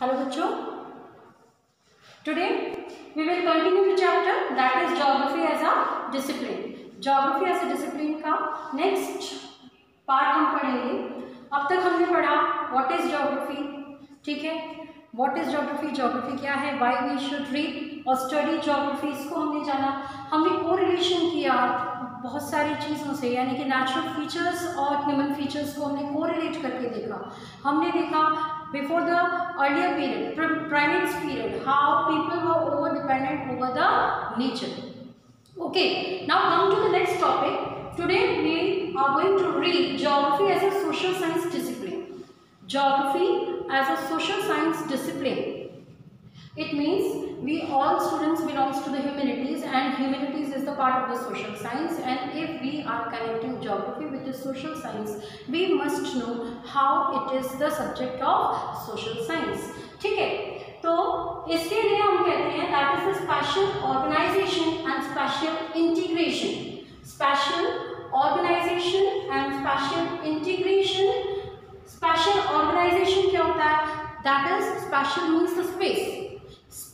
Hello बच्चों। Today we will continue the chapter that is geography as a discipline geography as a discipline का next part हम पढ़ेंगे। अब तक हमने पढ़ा व्हाट इज़ ज्योग्राफी ठीक है? व्हाट इज़ ज्योग्राफी ज्योग्राफी क्या है? व्हाई वी शुड रीड और स्टडी ज्योग्राफी इसको हमने जाना। हमने को किया। बहुत सारी चीज़ों से, यानी कि नेचुरल फीचर्स और ह्यूमन फीचर्स को हमने को रिलेट करके देखा। हमने देखा before the earlier period primates period how people were over dependent over the nature okay now come to the next topic today we are going to read geography as a social science discipline geography as a social science discipline It means we all students belongs to the humanities and humanities is the part of the social science and if we are connecting geography with the social science, we must know how it is the subject of social science. ठीक है तो इसके लिए हम कहते हैं that is the spatial organisation and spatial integration spatial organisation and spatial integration spatial organisation क्या होता है that is spatial means the space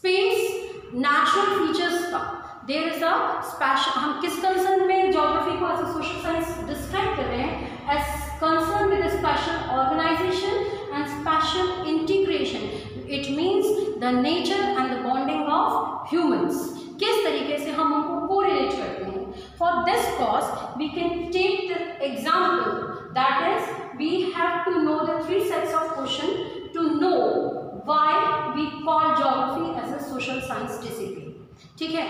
space natural features का। देर इज़ अ स्पेशल हम किस कंसर्न में जोग्राफी को सोशल साइंस डिस्क्राइब कर रहे हैं as concern with spatial organisation and spatial integration it means the nature and the bonding of humans किस तरीके से हम उनको कोरिलेट करते हैं? For this cause we can take the example that is we have to know the three sets of question to know why we call geography as a social science discipline? ठीक है?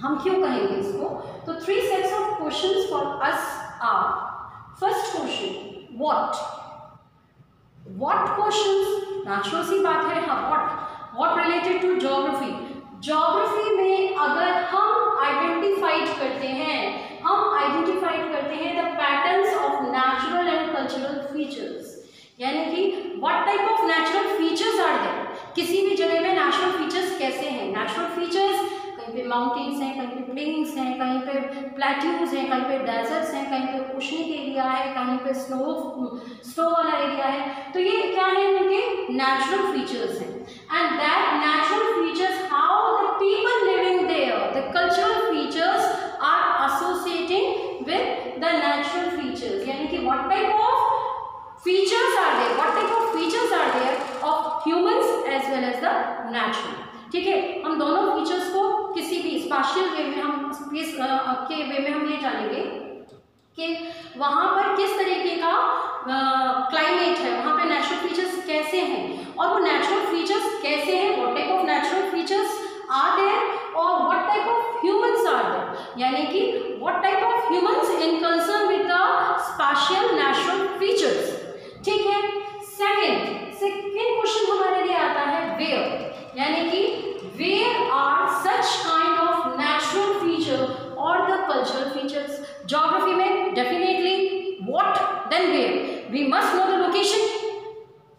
हम क्यों कहेंगे इसको? तो three sets of questions for us are first question what what questions natural सी बात है हाँ what what related to geography geography में अगर हम आइडेंटिफाइड करते हैं, हम आइडेंटिफाइड करते हैं the patterns of natural and cultural features यानी कि what type of natural features are there किसी भी जगह में नेचुरल फीचर्स कैसे हैं? नेचुरल फीचर्स कहीं पे माउंटेन्स हैं, कहीं पे प्लेन्स हैं, कहीं पे प्लेट्यूज हैं, कहीं पे डेजर्ट्स हैं, कहीं पे ओशनिक एरिया है, कहीं पे स्नो स्नो वाला एरिया है। तो ये क्या है इनके? नेचुरल फीचर्स हैं। And that natural features how the people living there the cultural features are associating with the natural features यानी कि what type features are there. What type of features are there of humans as well as the natural? ठीक है? हम दोनों features को किसी भी special वे में हम स्पेस के वे में हम ये जानेंगे कि वहाँ पर किस तरीके का क्लाइमेट है? वहाँ पे नेचुरल फीचर्स कैसे हैं? और वो नेचुरल फीचर्स कैसे हैं? What type of natural features are there और what type of humans are there यानी कि what type of humans in concern with the spatial natural features ठीक है सेकंड सेकंड क्वेश्चन हमारे लिए आता है वेयर यानी कि where are such kind of natural feature और द कल्चरल फीचर्स ज्योग्राफी में definitely what then where we must know the location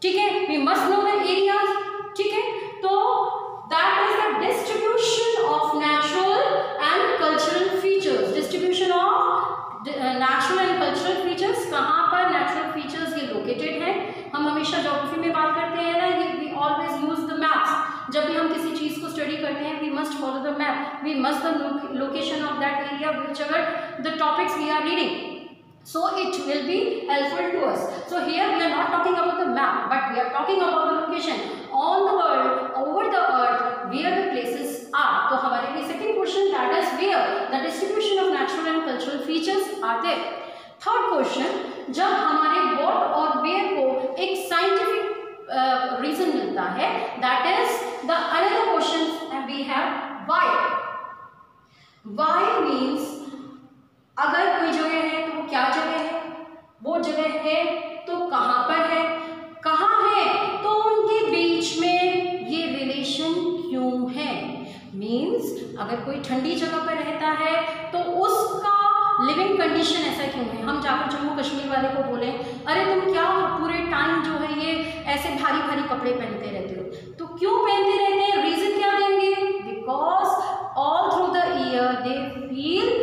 ठीक है? We must know the areas ठीक है? तो that is the distribution of natural and cultural features distribution of natural and cultural features कहाँ पर natural features ये located है? हम हमेशा जोग्राफी में बात करते हैं ना we always use the maps जब भी हम किसी चीज़ को स्टडी करते हैं we must follow the map we must the location of that area which अगर the topics we are reading so it will be helpful to us so here we are not talking about the map but we are talking about the location on the world over the earth where the places are तो हमारे लिए second question that is where the distribution of natural and cultural features are there third question जब हमारे what और where को एक scientific reason uh, मिलता है that is the another question we have why why means अगर कोई जगह है तो वो क्या जगह है? वो जगह है तो कहाँ पर है? कहाँ है तो उनके बीच में ये रिलेशन क्यों है? मीन्स अगर कोई ठंडी जगह पर रहता है तो उसका लिविंग कंडीशन ऐसा क्यों है? हम जाकर जम्मू कश्मीर वाले को बोले, अरे तुम क्या हो पूरे टाइम जो है ये ऐसे भारी भारी कपड़े पहनते रहते हो? तो क्यों पहनते रहते हैं? रीजन क्या देंगे? Because all through the year they feel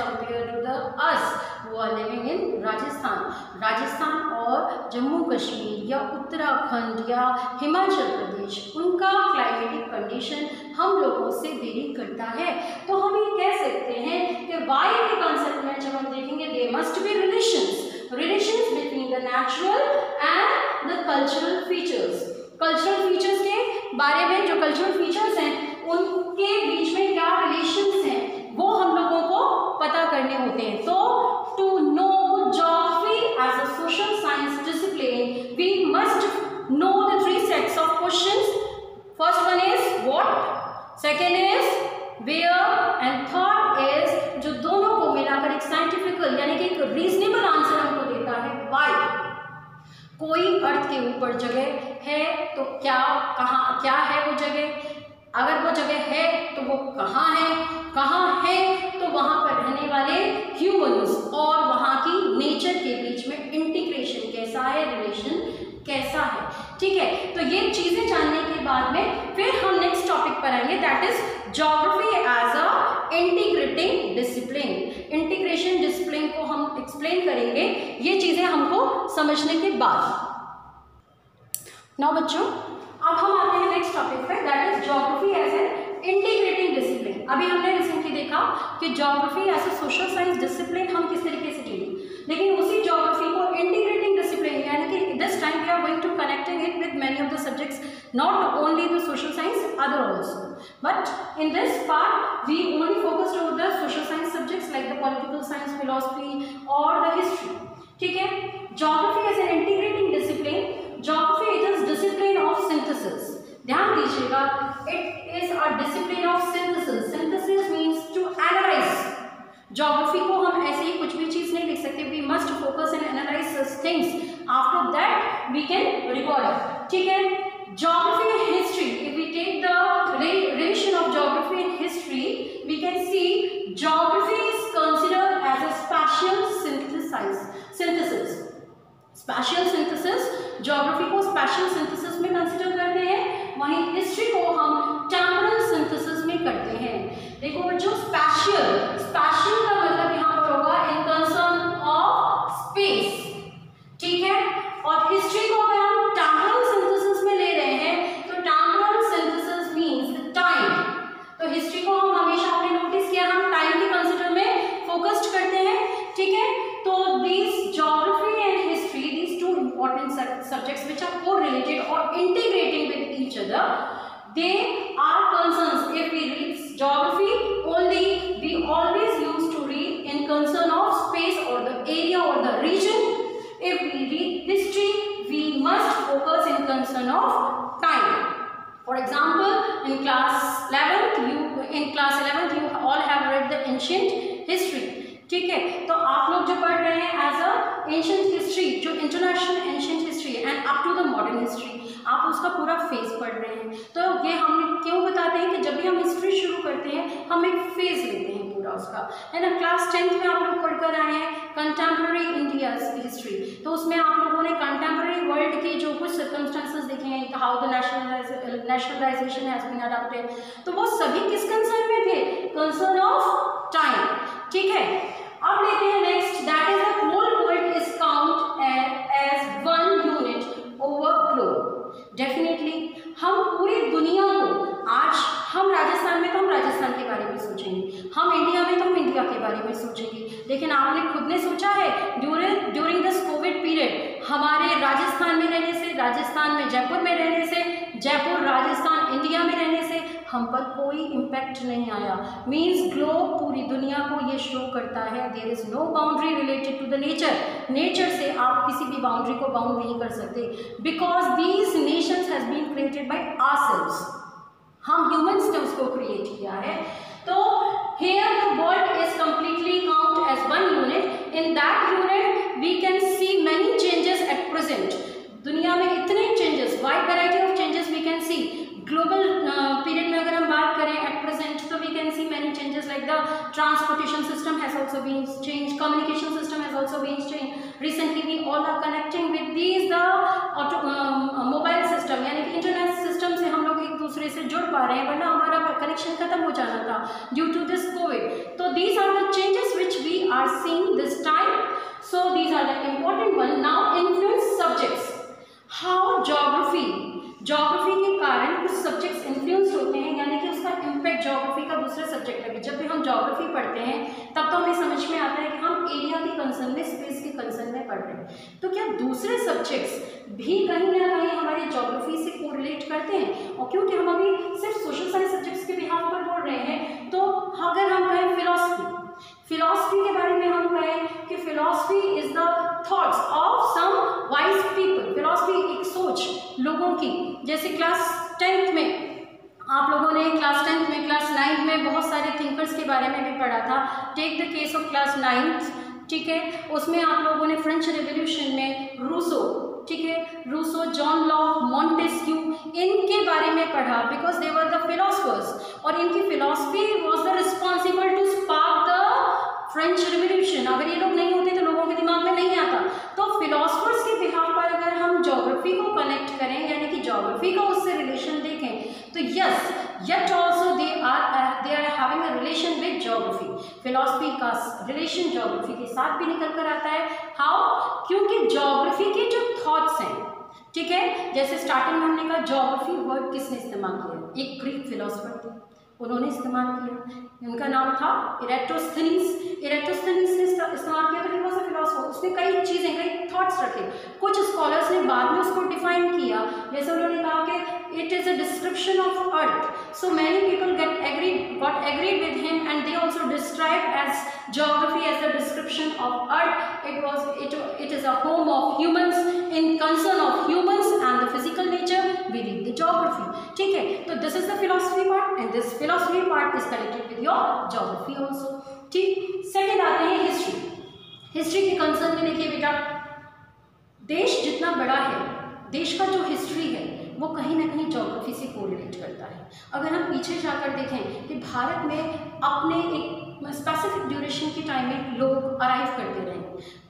compared to the us who are living in Rajasthan. Rajasthan और जम्मू कश्मीर या उत्तराखंड या हिमाचल प्रदेश उनका क्लाइमेटिक कंडीशन हम लोगों से वेरी करता है। तो हम ये कह सकते हैं कि वाई के कॉन्सेप्ट में जब हम देखेंगे they must be relations relations between the natural and the cultural features cultural features के बारे में जो कल्चरल फीचर्स हैं, उनके बीच में क्या रिलेशंस हैं, वो हम लोगों को पता करने होते हैं। तो to know geography as a social science discipline we must know the three sets of questions first one is what second is where and third is जो दोनों को मिलाकर एक साइंटिफिकल यानी कि एक रीजनेबल आंसर हमको देता है वाई कोई अर्थ के ऊपर जगह है तो क्या, कहा, क्या है वो जगह? अगर वो जगह है तो वो कहाँ है? कहाँ है वहाँ पर रहने वाले ह्यूमंस और वहाँ की नेचर के बीच में इंटीग्रेशन कैसा है रिलेशन कैसा है? ठीक है? तो ये चीज़ें जानने के बाद में फिर हम नेक्स्ट टॉपिक पर आएँगे that is geography as a integrating discipline integration discipline को हम एक्सप्लेन करेंगे, ये चीज़ें हमको समझने के बाद। नौ बच्चों, अब हम आते हैं नेक्स्ट टॉपिक पे that is geography as an integrating discipline अभी हमने रिसेंटली देखा कि geography as a social science discipline हम किस तरीके से डील लेकिन उसी जोग्राफी को इंटीग्रेटिंग डिसिप्लिन यानी कि this time we are going to connecting it with many of the subjects not only the social science other also but in this part we only focused over the social science subjects like the political science philosophy और the history ठीक है? Geography as an integrating discipline geography it is discipline of synthesis ध्यान दीजिएगा it is a discipline of synthesis synthesis means to analyse geography को हम ऐसे ही कुछ भी चीज़ नहीं लिख सकते we must focus and analyse things after that we can record ठीक है? Geography and history if we take the relation of geography and history we can see geography is considered as a spatial synthesis synthesis spatial synthesis geography को spatial synthesis में consider करते हैं वहीं history को हम temporal synthesis में करते हैं देखो बच्चों स्पैशियल स्पैशियल का मतलब यहाँ पर होगा इन कंसर्न ऑफ़ स्पेस ठीक है और हिस्ट्री को अगर हम टेम्परल सिंथेसिस में ले रहे हैं तो टेम्परल सिंथेसिस मींस टाइम तो हिस्ट्री को हम हमेशा आपने नोटिस किया हम टाइम के कंसिडर में फोकस्ड करते हैं ठीक है तो this geography and history these two important subjects which are correlated or integrating with each other they are concerns if we read geography only we always used to read in concern of space or the area or the region if we read history we must focus in concern of time. For example, in class 11th you, in class 11th you all have read the ancient history. ठीक है? तो आप लोग जो पढ़ रहे हैं as a ancient history जो international ancient history and up to the modern history आप उसका पूरा फ़ेज़ पढ़ रहे हैं। तो ये हम क्यों बताते हैं कि जब भी हम हिस्ट्री शुरू करते हैं हम एक फ़ेज़ लेते हैं उसका है ना? क्लास टेंथ में आप लोग पढ़कर आए हैं कंटेम्प्रेरी इंडिया हिस्ट्री तो उसमें आप लोगों ने कंटेम्प्रेरी वर्ल्ड की जो कुछ सर्कमस्टांसेस देखे हैं how the nationalisation has been adopted तो वो सभी किस कंसर्न में थे? कंसर्न ऑफ़ टाइम ठीक है? अब लेते हैं next that is the whole world is count as one unit over globe definitely हम पूरी दुनिया को आज हम राजस्थान में तो हम राजस्थान के बारे में सोचेंगे। हम इंडिया में तो हम इंडिया के बारे में सोचेंगे। लेकिन आपने खुद ने सोचा है during during this COVID period हमारे राजस्थान में रहने से, राजस्थान में जयपुर में रहने से, जयपुर, राजस्थान इंडिया में रहने से हम पर कोई इम्पैक्ट नहीं आया। मीन्स ग्लोब पूरी दुनिया को ये शो करता है there is no boundary related to the nature nature से आप किसी भी बाउंड्री को बाउंड नहीं कर सकते। Because these nations has been created by our हम ह्यूमंस ने उसको क्रिएट किया है। तो here the world is completely count as one unit in that unit we can see many changes at present दुनिया में इतने changes wide variety of changes we can see global period में अगर हम बात करें एट प्रेजेंट तो we can see many changes like the transportation system has also been change communication system has also been change recently we all are connecting with these the दूसरे से जुड़ पा रहे हैं, वरना हमारा कनेक्शन खत्म हो जाना था ड्यू टू दिस कोविड तो these are the changes which we are seen this time so these are the important one now influence subjects how geography geography के कारण कुछ सब्जेक्ट्स इन्फ्लुएंस होते हैं, यानी कि उसका इम्पैक्ट जोग्राफी का दूसरे सब्जेक्ट पर भी। जब भी हम जोग्राफी पढ़ते हैं, तब तो हमें समझ में आता है कि हाँ पढ़ रहे हैं। तो क्या दूसरे सब्जेक्ट्स भी कहीं ना कहीं हमारे जोग्राफी से कोरिलेट करते हैं? और क्योंकि हम अभी सिर्फ़ सोशल साइंस सब्जेक्ट्स के बिहाफ पर बोल रहे हैं तो अगर हम कहें फिलोसफी फिलोसफी के बारे में हम कहें कि philosophy is the thoughts of some wise people philosophy एक सोच लोगों की। जैसे क्लास टेंथ में, आप लोगों ने क्लास टेंथ में क्लास नाइन्थ में बहुत सारे थिंकर्स के बारे में भी पढ़ा था। Take the case of class ninth ठीक है? उसमें आप लोगों ने फ्रेंच रेवोल्यूशन में रूसो ठीक है? रूसो जॉन लॉक मॉन्टेस्क्यू इनके बारे में पढ़ा because they were the philosophers और इनकी philosophy was the responsible to spark the French revolution अगर ये लोग नहीं होते तो लोगों के दिमाग में नहीं आता। तो फिलोसफर्स के बिहार पर अगर हम जोग्राफी को कनेक्ट करें, यानी कि जोग्राफी का उससे रिलेशन देखें तो yes yet also they are having a relation with geography philosophy का रिलेशन जोग्राफी के साथ भी निकल कर आता है। हाउ क्योंकि जोग्राफी के जो थॉट्स हैं, ठीक है? जैसे स्टार्टिंग में हमने कहा जोग्राफी वर्ड किसने इस्तेमाल किया? एक ग्रीक फिलोसफर थे। उन्होंने इस्तेमाल किया। उनका नाम था इरेक्टोस्थनीस इरेक्टोस्थनीस ने इस्तेमाल किया तो वॉज़ अ फिलोसफर उसने कई चीज़ें, कई थॉट्स रखे। कुछ स्कॉलर्स ने बाद में उसको डिफाइन किया। जैसे उन्होंने कहा कि it is a description of earth so many people get agree got agree with him and they also describe as geography as the description of earth it was it, it is a home of humans in concern of humans and the physical nature we read the geography ठीक है तो this is the philosophy part and this philosophy part is connected with your geography also ठीक second आते हैं history history के concern में देखिए बेटा देश जितना बड़ा है देश का जो हिस्ट्री है वो कहीं ना कहीं जोग्राफी से करता है। अगर हम पीछे जाकर देखें कि भारत में अपने एक स्पेसिफिक ड्यूरेशन के टाइम में लोग अराइव करते रहे।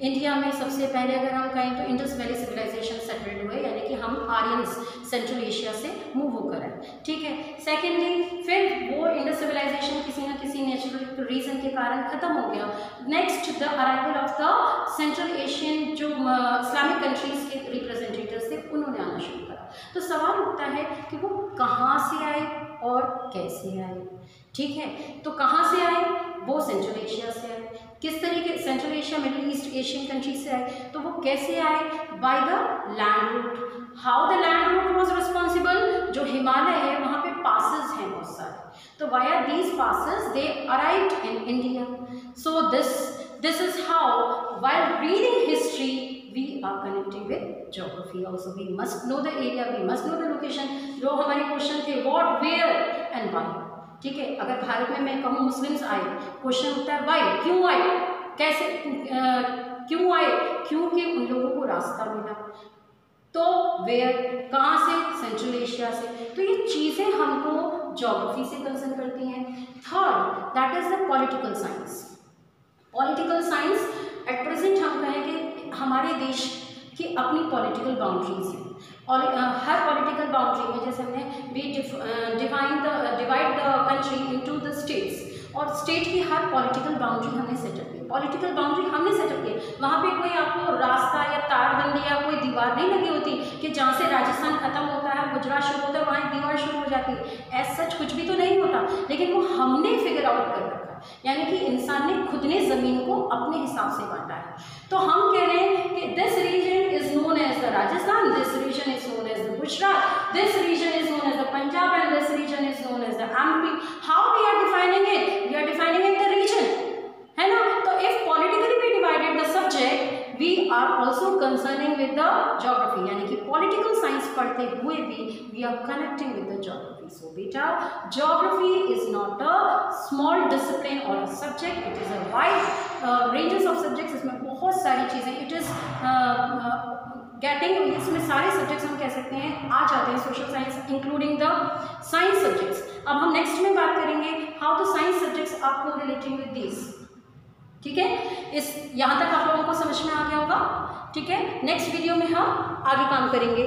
इंडिया में सबसे पहले अगर हम कहें तो इंडस वैली सिविलाइजेशन सेटल्ड हुए, यानी कि हम आर्यंस सेंट्रल एशिया से मूव होकर आए। ठीक है? सेकेंडली फिर वो इंडस सिविलाइजेशन किसी ना किसी नेचुरल रीज़न के कारण ख़त्म हो गया। Next the arrival of the central Asian जो इस्लामिक कंट्रीज़ के रिप्रेजेंटेटिव्स थे उन्होंने आना शुरू करा तो सवाल उठता है कि वो कहाँ से आए और कैसे आए? ठीक है तो कहाँ से आए? वो सेंट्रल एशिया से आए। किस तरीके central Asia middle east Asian country से आए? तो वो कैसे आए? By the land route how the land route was responsible जो हिमालय है, वहाँ पे पासिस हैं बहुत सारे। तो via these passes they arrive in India so this this is how while reading history are connecting with geography also. We must know the area, we must know the location. जो हमारे question थे, what, where and why? ठीक है? अगर भारत में मैं कहूँ Muslims आए क्वेश्चन होता है वाई क्यों आए? कैसे? क्यों आए? क्योंकि उन लोगों को रास्ता मिला। तो वेयर कहाँ से? सेंट्रल एशिया से। तो ये चीज़ें हमको जोग्राफी से कंसर्न करती हैं। Third that is the political science political science at present हम कहें कि हमारे देश की अपनी पॉलिटिकल बाउंड्रीज हैं। और हर पॉलिटिकल बाउंड्री में जैसे हमने we define the divide the country into the states और स्टेट की हर पॉलिटिकल बाउंड्री हमने सेटअप पॉलिटिकल बाउंड्री हमने सेटअप की वहाँ पे कोई आपको रास्ता या तारबंदी या कोई दीवार नहीं लगी होती कि जहाँ से राजस्थान खत्म होता है, गुजरात शुरू होता है, वहाँ एक दीवार शुरू हो जाती है। एज सच कुछ भी तो नहीं होता, लेकिन वो हमने फिगर आउट कर रखा यानी कि इंसान ने खुद ने ज़मीन को अपने हिसाब से बांटा है। तो हम कह रहे हैं कि this region is known as the Rajasthan this region is known as the Gujarat this region is known as the Punjab and this region is known as the MP how we are defining it we are defining it the है ना तो if politically we divided the subject we are also concerning with the geography यानी कि political science पढ़ते हुए भी we are connecting with the geography geography is not a small discipline or a subject. It is a wide uh, ranges of subjects. इसमें बहुत सारी चीज़ें it is getting इसमें सारे सब्जेक्ट्स हम कह सकते हैं आ जाते हैं social science including the science subjects अब हम नेक्स्ट में बात करेंगे how the science subjects are को रिलेटिंग विद दिस ठीक है? इस, यहाँ तक आप लोगों को समझ में आ गया होगा। ठीक है? नेक्स्ट वीडियो में हम आगे काम करेंगे।